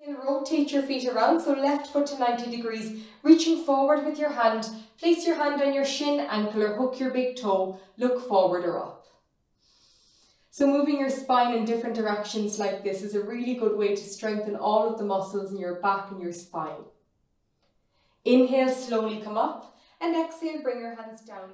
Then rotate your feet around, so left foot to 90 degrees, reaching forward with your hand. Place your hand on your shin, ankle or hook your big toe, look forward or up. So moving your spine in different directions like this is a really good way to strengthen all of the muscles in your back and your spine. Inhale, slowly come up, and exhale, bring your hands down.